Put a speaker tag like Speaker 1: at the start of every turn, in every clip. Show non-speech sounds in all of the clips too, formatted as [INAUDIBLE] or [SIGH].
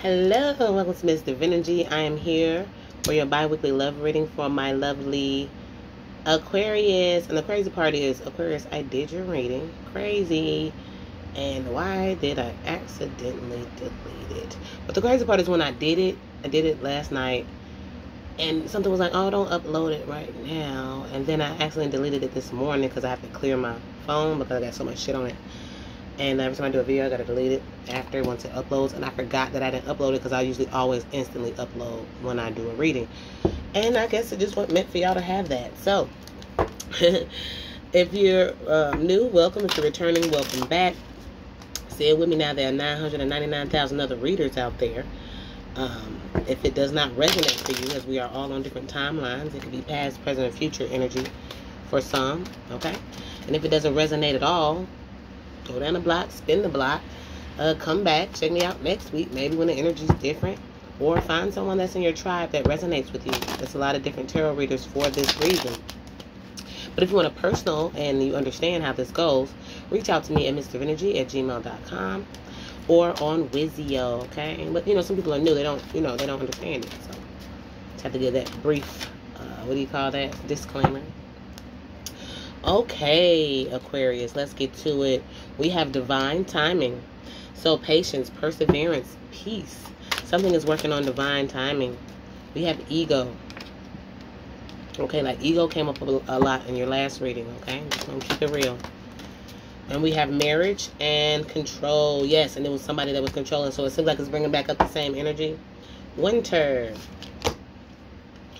Speaker 1: Hello, welcome to Miss Divinergy. I am here for your bi-weekly love reading for my lovely Aquarius. And the crazy part is, Aquarius, I did your reading. Crazy. And why did I accidentally delete it? But the crazy part is when I did it, I did it last night. And something was like, oh, don't upload it right now. And then I accidentally deleted it this morning because I have to clear my phone because I got so much shit on it. And every time I do a video, I gotta delete it after once it uploads. And I forgot that I didn't upload it because I usually always instantly upload when I do a reading. And I guess it just wasn't meant for y'all to have that. So, [LAUGHS] if you're uh, new, welcome. If you're returning, welcome back. Say it with me now. There are 999,000 other readers out there. Um, if it does not resonate for you, as we are all on different timelines, it could be past, present, and future energy for some. Okay, and if it doesn't resonate at all, go down the block, spin the block, uh, come back, check me out next week, maybe when the energy's different, or find someone that's in your tribe that resonates with you. There's a lot of different tarot readers for this reason. But if you want a personal and you understand how this goes, reach out to me at mrdivinergy at gmail.com or on Wizio, okay? But, you know, some people are new. They don't, you know, they don't understand it. So, just have to give that brief, uh, what do you call that? Disclaimer. Okay, Aquarius, let's get to it. We have divine timing. So, patience, perseverance, peace. Something is working on divine timing. We have ego. Okay, like ego came up a lot in your last reading, okay? Gonna keep it real. And we have marriage and control. Yes, and it was somebody that was controlling. So it seems like it's bringing back up the same energy. Winter.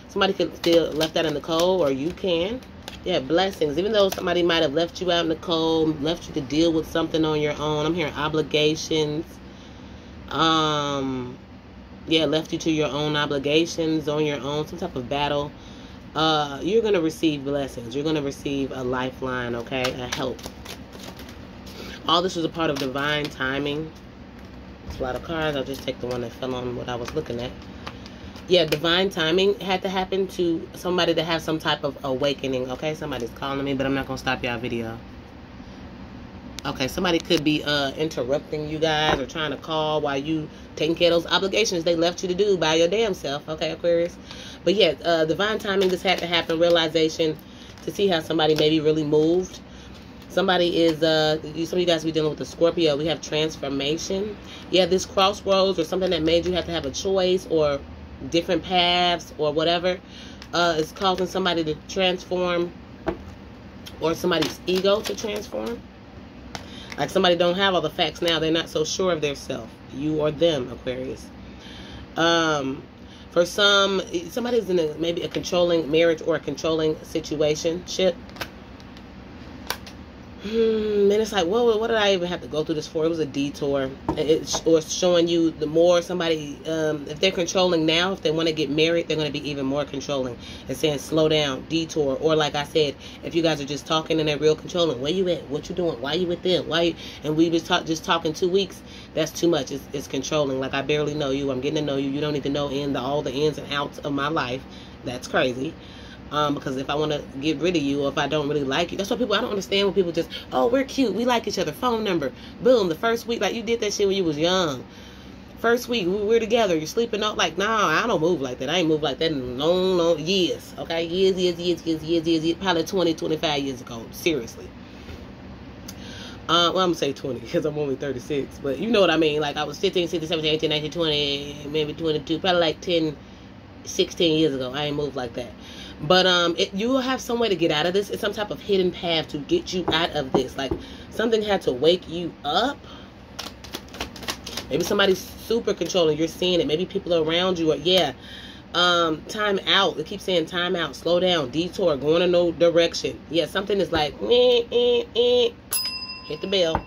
Speaker 1: Somebody could still left that in the cold, or you can. Yeah, blessings. Even though somebody might have left you out in the cold, left you to deal with something on your own. I'm hearing obligations. Um, yeah, left you to your own obligations on your own, some type of battle. Uh, you're gonna receive blessings. You're gonna receive a lifeline, okay, a help. All this was a part of divine timing. It's a lot of cards. I'll just take the one that fell on what I was looking at yeah, divine timing had to happen to somebody to have some type of awakening. Okay, somebody's calling me, but I'm not gonna stop y'all video. Okay, somebody could be uh, interrupting you guys or trying to call while you taking care of those obligations they left you to do by your damn self. Okay, Aquarius. But yeah, uh, divine timing. just had to happen. Realization to see how somebody maybe really moved. Somebody is uh, some of you guys be dealing with the Scorpio. We have transformation. Yeah, this crossroads or something that made you have to have a choice or different paths or whatever uh, is causing somebody to transform or somebody's ego to transform. Like somebody don't have all the facts now. They're not so sure of their self. You or them, Aquarius. Um, for some, somebody's in a, maybe a controlling marriage or a controlling situation. Ship Hmm, and it's like, whoa, what did I even have to go through this for? It was a detour. It's or showing you the more somebody, um, if they're controlling now, if they want to get married, they're going to be even more controlling. And saying, slow down, detour. Or like I said, if you guys are just talking and they're real controlling, where you at? What you doing? Why you with them? Why? You? And we was talk, just talking two weeks. That's too much. It's, it's controlling. Like I barely know you. I'm getting to know you. You don't even know in the all the ins and outs of my life. That's crazy. Um, because if I want to get rid of you or if I don't really like you, that's what people, I don't understand when people just, oh, we're cute. We like each other. Phone number. Boom. The first week, like you did that shit when you was young. First week, we were together. You're sleeping up. Like, nah, I don't move like that. I ain't moved like that in long, long years. Okay? Years, years, years, years, years, years, years. Probably 20, 25 years ago. Seriously. Uh, well, I'm going to say 20 because I'm only 36. But you know what I mean. Like, I was 15, 16, 17, 18, 19, 20, maybe 22. Probably like 10, 16 years ago. I ain't moved like that. But um, it, you will have some way to get out of this. It's some type of hidden path to get you out of this. Like something had to wake you up. Maybe somebody's super controlling. You're seeing it. Maybe people around you are. Yeah. Um, time out. They keep saying time out. Slow down. Detour. Going in no direction. Yeah. Something is like eh, eh, eh. hit the bell.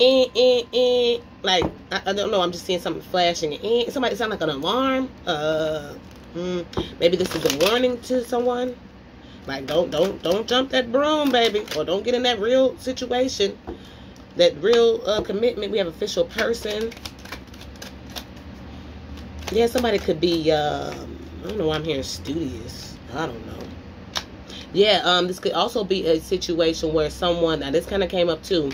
Speaker 1: Eh, eh, eh. Like I, I, don't know. I'm just seeing something flashing. Eh, somebody sound like an alarm. Uh Mm, maybe this is a warning to someone. Like don't don't don't jump that broom, baby, or don't get in that real situation, that real uh, commitment. We have official person. Yeah, somebody could be. Um, I don't know why I'm hearing studious. I don't know. Yeah, um, this could also be a situation where someone. Now, this kind of came up too.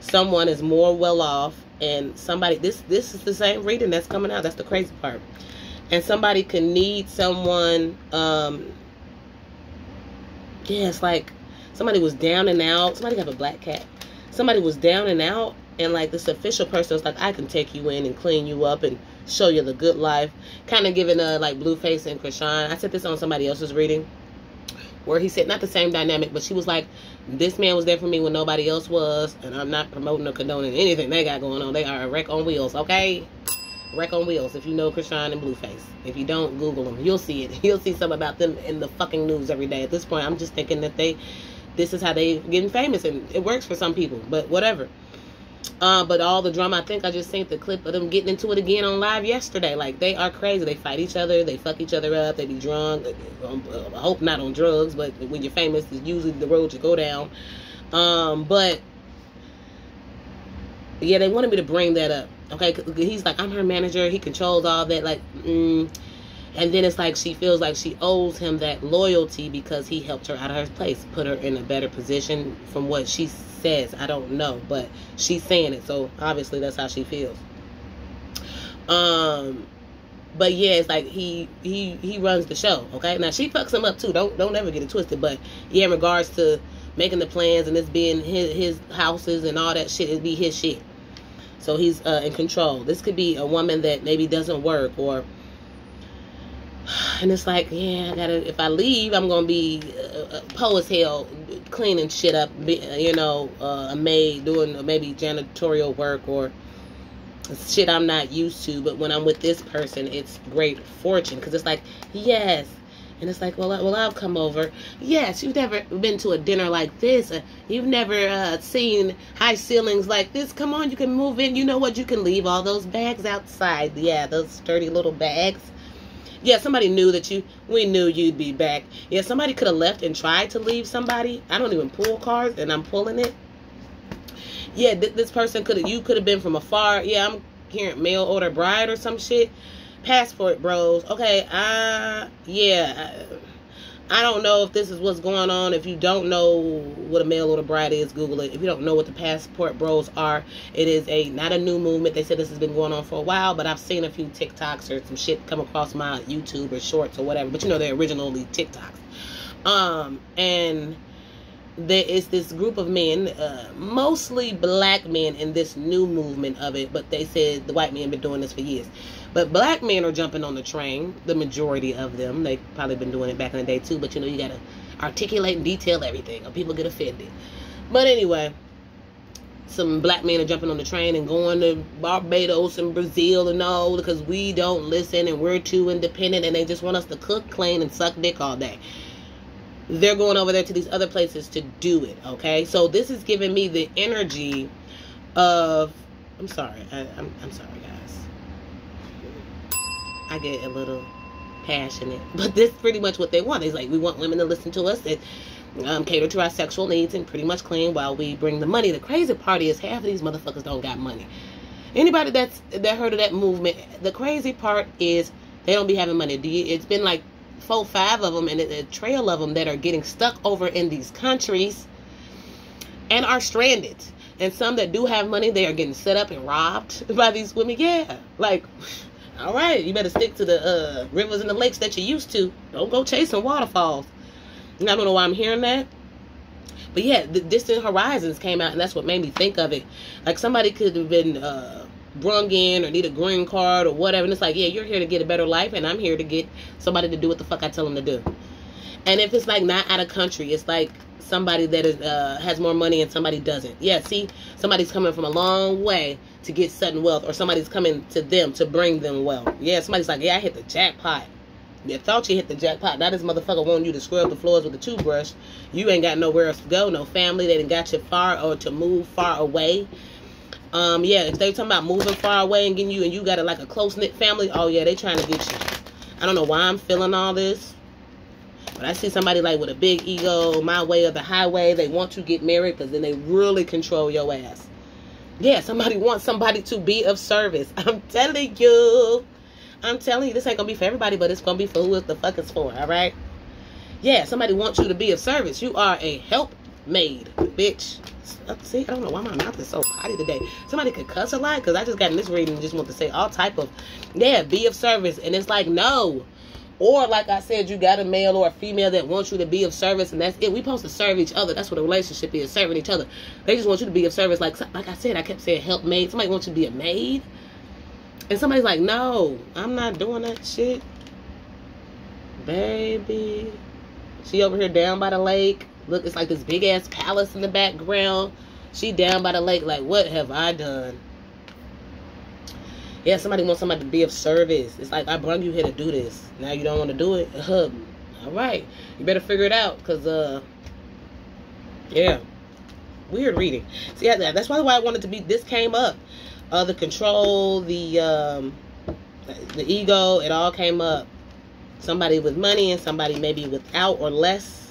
Speaker 1: Someone is more well off and somebody this this is the same reading that's coming out. That's the crazy part. And somebody can need someone. Um, yeah, it's like somebody was down and out. Somebody have a black cat. Somebody was down and out, and like this official person was like, I can take you in and clean you up and show you the good life. Kind of giving a like Blueface and Chrisean. I said this on somebody else's reading where he said not the same dynamic, but she was like, "This man was there for me when nobody else was," and I'm not promoting or condoning anything they got going on. They are a wreck on wheels, okay? Wreck on wheels. If you know Chrisean and Blueface, if you don't, Google them. You'll see it. [LAUGHS] You'll see some about them in the fucking news every day. At this point, I'm just thinking that they, this is how they getting famous, and it works for some people. But whatever. Uh, but all the drama, I think I just seen the clip of them getting into it again on live yesterday. Like they are crazy. They fight each other. They fuck each other up. They be drunk. Um, I hope not on drugs, but when you're famous, it's usually the road you go down. Um, but yeah, they wanted me to bring that up. Okay, he's like, I'm her manager. He controls all that. Like, mm. and then it's like she feels like she owes him that loyalty because he helped her out of her place, put her in a better position from what she says. I don't know, but she's saying it, so obviously that's how she feels. Um, but yeah, it's like he he he runs the show. Okay, now she fucks him up too. Don't don't ever get it twisted. But yeah, in regards to making the plans and this being his his houses and all that shit, it'd be his shit. So he's uh, in control. This could be a woman that maybe doesn't work or and it's like, yeah, I gotta. If I leave, I'm gonna be uh, uh poor as hell, cleaning shit up. You know, uh, a maid doing maybe janitorial work or shit I'm not used to. But when I'm with this person, it's great fortune because it's like, yes. And it's like, well, well, I'll come over. Yes, you've never been to a dinner like this. Uh, you've never uh, seen high ceilings like this. Come on, you can move in. You know what? You can leave all those bags outside. Yeah, those dirty little bags yeah, somebody knew that you, we knew you'd be back. Yeah, somebody could have left and tried to leave somebody. I don't even pull cars and I'm pulling it. Yeah, th- this person could have, you could have been from afar. Yeah, I'm hearing mail order bride or some shit. Passport bros. Okay, uh, yeah. Uh, I don't know if this is what's going on. If you don't know what a mail order bride is, Google it. If you don't know what the passport bros are, it is a not a new movement. They said this has been going on for a while, but I've seen a few TikToks or some shit come across my YouTube or shorts or whatever. But you know they're originally TikToks. Um, and there is this group of men, uh, mostly black men, in this new movement of it. But they said the white men been doing this for years. But black men are jumping on the train. The majority of them. They've probably been doing it back in the day too. But you know, you gotta articulate and detail everything, or people get offended. But anyway, some black men are jumping on the train and going to Barbados and Brazil and all because we don't listen and we're too independent and they just want us to cook, clean, and suck dick all day. They're going over there to these other places to do it. Okay, so this is giving me the energy of. I'm sorry. I, I'm, I'm sorry, guys. I get a little passionate. [LAUGHS] But this is pretty much what they want. It's like we want women to listen to us and um, cater to our sexual needs and pretty much clean while we bring the money. The crazy part is half of these motherfuckers don't got money. Anybody that's that heard of that movement, the crazy part is they don't be having money. Do you, It's been like four, five of them and a trail of them that are getting stuck over in these countries and are stranded. And some that do have money, they are getting set up and robbed [LAUGHS] by these women. Yeah, like [SIGHS] all right, you better stick to the uh, rivers and the lakes that you're used to. Don't go chasing waterfalls. I don't know why I'm hearing that. But yeah, the Distant Horizons came out, and that's what made me think of it. Like somebody could have been uh, brung in or need a green card or whatever. And it's like, yeah, you're here to get a better life, and I'm here to get somebody to do what the fuck I tell them to do. And if it's like not out of country, it's like somebody that is, uh, has more money and somebody doesn't. Yeah, see, somebody's coming from a long way to get sudden wealth, or somebody's coming to them to bring them wealth. Yeah, somebody's like, yeah, I hit the jackpot. You thought you hit the jackpot. Now this motherfucker wanting you to scrub the floors with a toothbrush. You ain't got nowhere else to go, no family. They didn't got you far or to move far away. Um, yeah, if they talking about moving far away and getting you, and you got a, like a close knit family, oh yeah, they trying to get you. I don't know why I'm feeling all this. But I see somebody like with a big ego, my way or the highway, they want to get married because then they really control your ass. Yeah, somebody wants somebody to be of service. [LAUGHS] I'm telling you. I'm telling you, this ain't gonna be for everybody, but it's gonna be for who the fuck it's for, all right? Yeah, somebody wants you to be of service. You are a help Maid. Bitch. Uh, see, I don't know why my mouth is so potty today. Somebody could cuss a lot because I just got in this reading and just want to say all type of, yeah, be of service. And it's like, no. Or like I said, you got a male or a female that wants you to be of service, and that's it. We supposed to serve each other. That's what a relationship is, serving each other. They just want you to be of service. Like like I said, I kept saying help maid. Somebody wants you to be a maid, and somebody's like, no, I'm not doing that shit, baby. She over here down by the lake. Look, it's like this big ass palace in the background. She down by the lake. Like, what have I done? Yeah, somebody wants somebody to be of service. It's like I brought you here to do this. Now you don't want to do it. Uh, all right, you better figure it out, cause uh, yeah, weird reading. See, yeah, that's why why I wanted to be. This came up. Uh, the control, the um, the ego, it all came up. Somebody with money and somebody maybe without or less.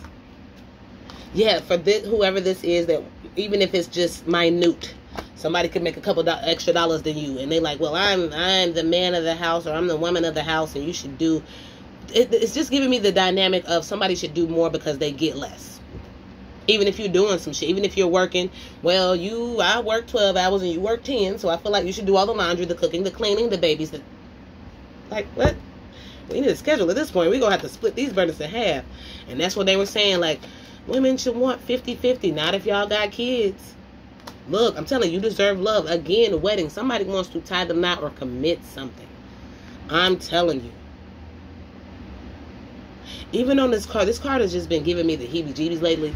Speaker 1: Yeah, for this, whoever this is, that even if it's just minute somebody could make a couple do- extra dollars than you. And they like well i'm i'm the man of the house or i'm the woman of the house and you should do it, it's just giving me the dynamic of somebody should do more because they get less. Even if you're doing some shit even if you're working well you i work 12 hours and you work 10 so i feel like you should do all the laundry the cooking the cleaning the babies the like what? We need a schedule at this point. We're gonna have to split these burdens in half. And that's what they were saying like women should want 50 50 not if y'all got kids Look, I'm telling you, you deserve love. Again, a wedding. Somebody wants to tie the knot or commit something. I'm telling you. Even on this card, this card has just been giving me the heebie jeebies lately.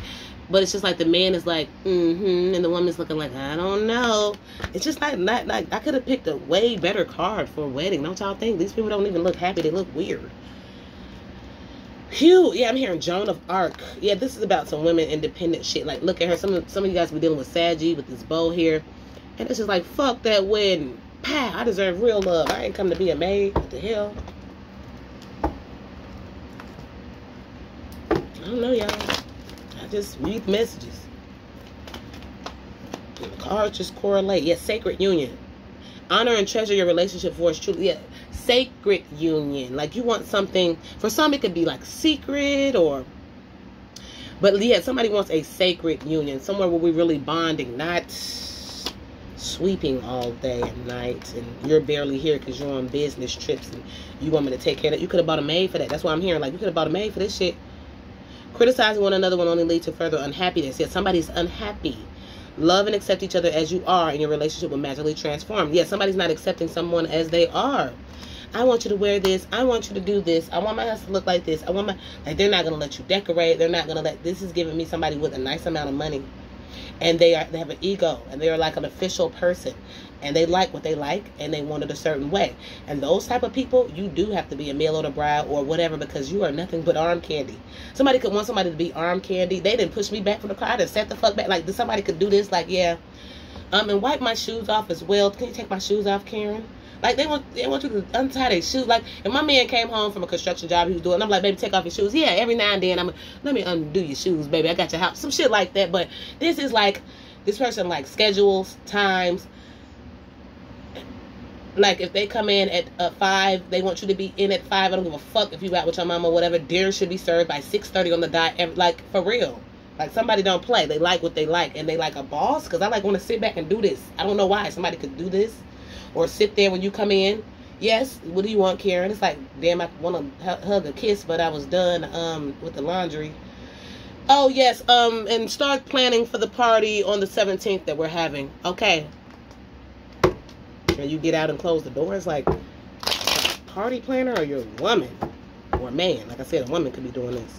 Speaker 1: But it's just like the man is like, mm-hmm, and the woman's looking like, I don't know. It's just like not like I could have picked a way better card for a wedding. Don't y'all think? These people don't even look happy, they look weird. Phew, yeah, I'm hearing Joan of Arc. Yeah, this is about some women independent shit. Like, look at her. Some of some of you guys be dealing with Saggy with this bow here, and it's just like, fuck that wedding. Pow, I deserve real love. I ain't come to be a maid. What the hell? I don't know, y'all. I just read messages. The cards just correlate. Yeah, sacred union. Honor and treasure your relationship for its truly. Yeah, sacred union. Like you want something, for some it could be like secret or, but yeah, somebody wants a sacred union, somewhere where we're really bonding, not sweeping all day and night and you're barely here because you're on business trips and you want me to take care of that. You could have bought a maid for that. That's why I'm hearing like you could have bought a maid for this shit. Criticizing one another will only lead to further unhappiness. Yet somebody's unhappy. Love and accept each other as you are, and your relationship will magically transform. Yeah, somebody's not accepting someone as they are. I want you to wear this. I want you to do this. I want my house to look like this. I want my like they're not gonna let you decorate. They're not gonna let this is giving me somebody with a nice amount of money. And they are they have an ego and they're like an official person. And they like what they like and they want it a certain way. And those type of people, you do have to be a mail order bride or whatever because you are nothing but arm candy. Somebody could want somebody to be arm candy. They didn't push me back from the car. I set the fuck back. Like somebody could do this, like, yeah. Um, and wipe my shoes off as well. Can you take my shoes off, Karen? Like they want they want you to untie their shoes. Like if my man came home from a construction job he was doing, I'm like, baby, take off your shoes. Yeah, every now and then I'm let me undo your shoes, baby. I got your house. Some shit like that. But this is like this person like schedules, times. Like if they come in at uh, five, they want you to be in at five. I don't give a fuck if you out with your mama or whatever. Dinner should be served by six thirty on the dot. Like for real. Like somebody don't play. They like what they like, and they like a boss. Cause I like want to sit back and do this. I don't know why somebody could do this or sit there when you come in. Yes, what do you want, Karen? It's like, damn, I want to hug a kiss, but I was done um, with the laundry. Oh, yes, um, and start planning for the party on the 17th that we're having. Okay. And you get out and close the door. It's like, party planner or you're a woman or man. Like I said, a woman could be doing this.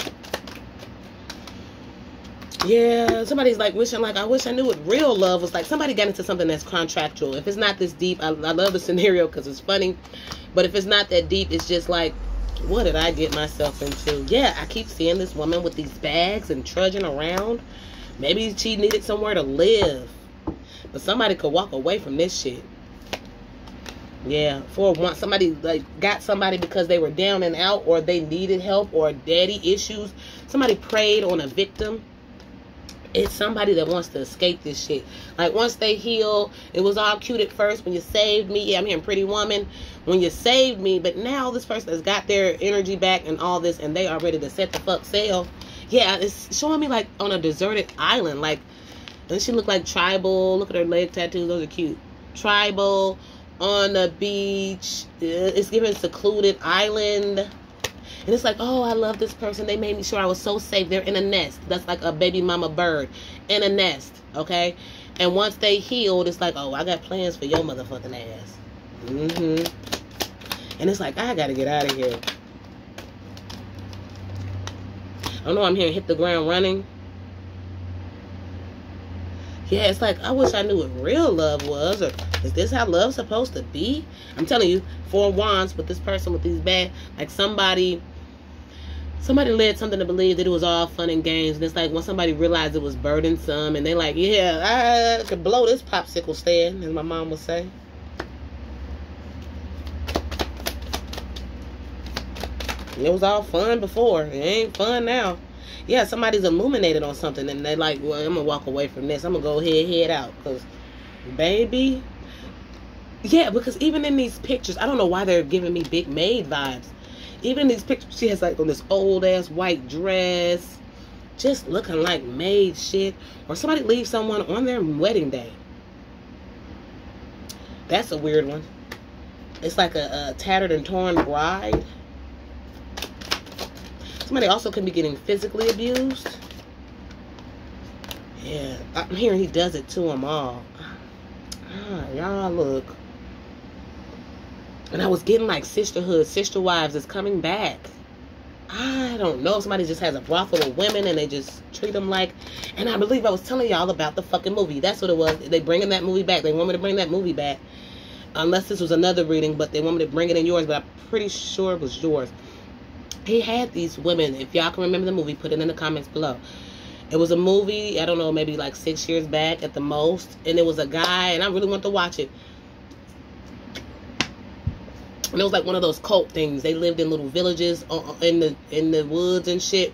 Speaker 1: Yeah, somebody's like wishing like I wish I knew what real love was like. Somebody got into something that's contractual. If it's not this deep, I, I love the scenario because it's funny. But if it's not that deep, it's just like, what did I get myself into? Yeah, I keep seeing this woman with these bags and trudging around. Maybe she needed somewhere to live. But somebody could walk away from this shit. Yeah, for once somebody like got somebody because they were down and out or they needed help or daddy issues. Somebody preyed on a victim it's somebody that wants to escape this shit. Like once they heal, it was all cute at first when you saved me. Yeah, I'm hearing Pretty Woman. When you saved me, but now this person has got their energy back and all this, and they are ready to set the fuck sail. Yeah, it's showing me like on a deserted island. Like, doesn't she look like tribal? Look at her leg tattoos; those are cute. Tribal on the beach. Uh, it's giving secluded island. And it's like, oh, I love this person. They made me sure I was so safe. They're in a nest. That's like a baby mama bird in a nest. Okay. And once they healed, it's like, oh, I got plans for your motherfucking ass. Mm-hmm. And it's like, I gotta get out of here. I don't know. I'm here hit the ground running. Yeah, it's like I wish I knew what real love was, or is this how love's supposed to be? I'm telling you, four wands with this person with these bad, like somebody, somebody led something to believe that it was all fun and games, and it's like when somebody realized it was burdensome, and they like, yeah, I could blow this popsicle stand, as my mom would say. It was all fun before. It ain't fun now yeah, somebody's illuminated on something and they're like, well, I'm gonna walk away from this. I'm gonna go ahead, head out, cause baby, yeah, because even in these pictures, I don't know why they're giving me big maid vibes. Even in these pictures, she has like on this old ass white dress, just looking like maid shit, or somebody leaves someone on their wedding day. That's a weird one. It's like a, a tattered and torn bride. Somebody also can be getting physically abused. Yeah, I'm hearing he does it to them all. Ah, y'all look. And I was getting like sisterhood, sister wives is coming back. I don't know. Somebody just has a brothel of women and they just treat them like. And I believe I was telling y'all about the fucking movie. That's what it was. They bringing that movie back. They want me to bring that movie back. Unless this was another reading, but they want me to bring it in yours. But I'm pretty sure it was yours he had these women. If y'all can remember the movie, put it in the comments below. It was a movie, I don't know, maybe like six years back at the most. And it was a guy, and I really want to watch it. And it was like one of those cult things. They lived in little villages uh, uh, in the in the woods and shit.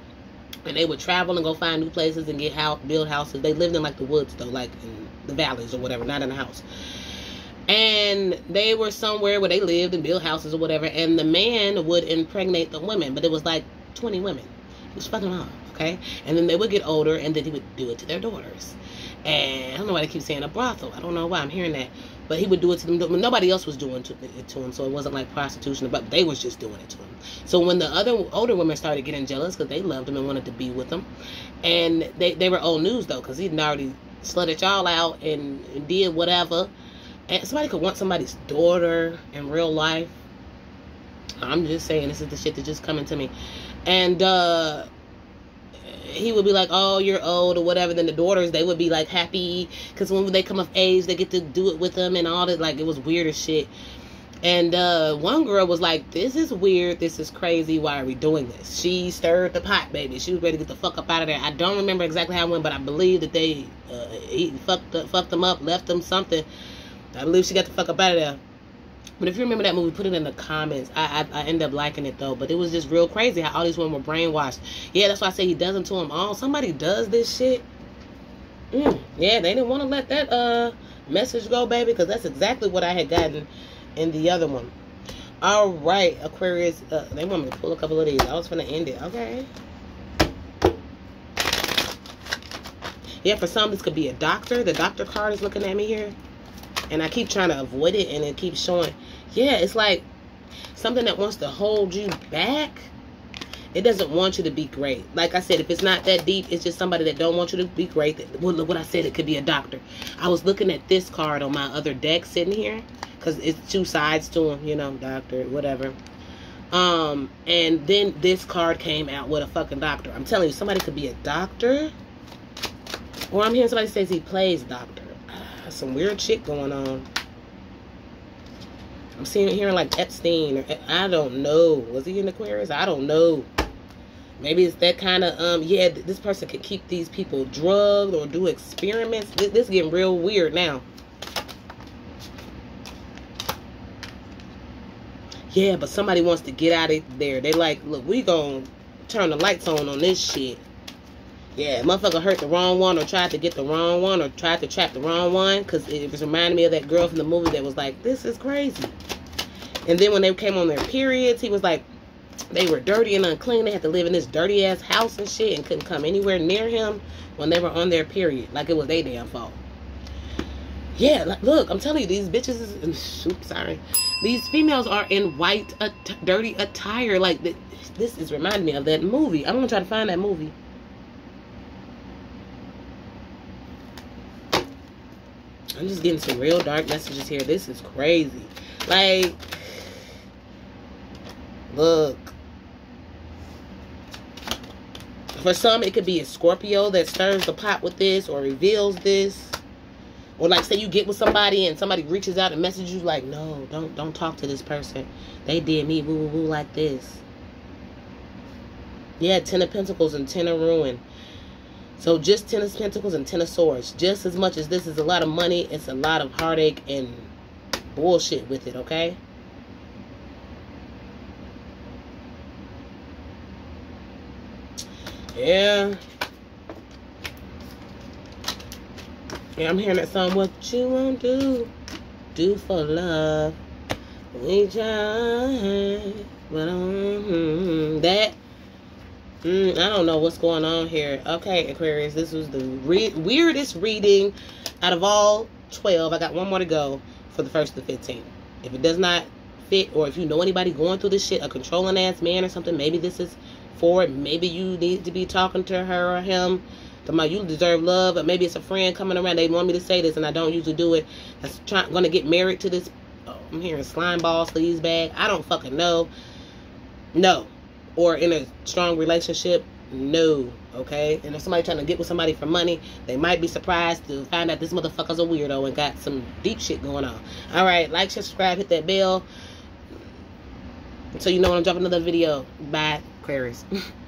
Speaker 1: And they would travel and go find new places and get house, build houses. They lived in like the woods though, like in the valleys or whatever, not in a house and they were somewhere where they lived and built houses or whatever and the man would impregnate the women but it was like 20 women. He was fucking off okay? And then they would get older and then he would do it to their daughters. And i don't know why they keep saying a brothel. I don't know why i'm hearing that. But he would do it to them. Nobody else was doing it to him so it wasn't like prostitution but they was just doing it to him. So when the other older women started getting jealous because they loved him and wanted to be with him. And they, they were old news though because he'd already slutted y'all out and did whatever somebody could want somebody's daughter in real life. I'm just saying, this is the shit that just coming to me. And uh he would be like, "Oh, you're old" or whatever. Then the daughters, they would be like happy because when they come of age, they get to do it with them and all that. Like it was weird as shit. And uh, one girl was like, "This is weird. This is crazy. Why are we doing this?" She stirred the pot, baby. She was ready to get the fuck up out of there. I don't remember exactly how it went, but I believe that they uh, he fucked fucked them up, left them something I believe she got the fuck up out of there. But if you remember that movie, put it in the comments. I, I I end up liking it though. But it was just real crazy how all these women were brainwashed. Yeah, that's why I say he does them to them all. Somebody does this shit. Mm, yeah, they didn't want to let that uh message go, baby, because that's exactly what I had gotten in the other one. All right, Aquarius. Uh, they want me to pull a couple of these. I was gonna end it. Okay. Yeah, for some this could be a doctor. The doctor card is looking at me here and I keep trying to avoid it and it keeps showing. Yeah it's like something that wants to hold you back it doesn't want you to be great. Like I said if it's not that deep it's just somebody that don't want you to be great. Well look what I said it could be a doctor. I was looking at this card on my other deck sitting here because it's two sides to him you know doctor whatever. Um and then this card came out with a fucking doctor. I'm telling you somebody could be a doctor or I'm hearing somebody says he plays doctor some weird shit going on. I'm seeing hearing like Epstein or I don't know. Was he in Aquarius? I don't know. Maybe it's that kind of um yeah, this person could keep these people drugged or do experiments. This, this is getting real weird now. Yeah, but somebody wants to get out of there. They like, look, we gonna turn the lights on on this shit. Yeah, motherfucker hurt the wrong one or tried to get the wrong one or tried to trap the wrong one because it was reminding me of that girl from the movie that was like, this is crazy. And then when they came on their periods, he was like, they were dirty and unclean. They had to live in this dirty ass house and shit and couldn't come anywhere near him when they were on their period. Like it was their damn fault. Yeah, look, I'm telling you, these bitches is, [LAUGHS] oops, sorry. These females are in white, dirty attire. Like, this is reminding me of that movie. I'm to try to find that movie. I'm just getting some real dark messages here. This is crazy. Like, look. For some, it could be a Scorpio that stirs the pot with this or reveals this. Or like say you get with somebody and somebody reaches out and messages you like, no, don't don't talk to this person. They did me woo woo woo like this. Yeah, ten of pentacles and ten of ruin. So just ten of pentacles and ten of swords. Just as much as this is a lot of money, it's a lot of heartache and bullshit with it, okay? Yeah. Yeah, I'm hearing that song. What you won't do, do for love. We try, but um, that. Mm, I don't know what's going on here. Okay, Aquarius, this was the re weirdest reading out of all 12. I got one more to go for the first to 15. If it does not fit, or if you know anybody going through this shit, a controlling ass man or something, maybe this is for it. Maybe you need to be talking to her or him you deserve love, or maybe it's a friend coming around. They want me to say this, and I don't usually do it. That's trying going to get married to this. Oh, I'm hearing slime ball, sleaze bag. I don't fucking know. No, or in a strong relationship. No, okay. And if somebody trying to get with somebody for money, they might be surprised to find out this motherfucker's a weirdo and got some deep shit going on. All right, like, subscribe, hit that bell, so you know when I'm dropping another video. Bye, Aquarius. [LAUGHS]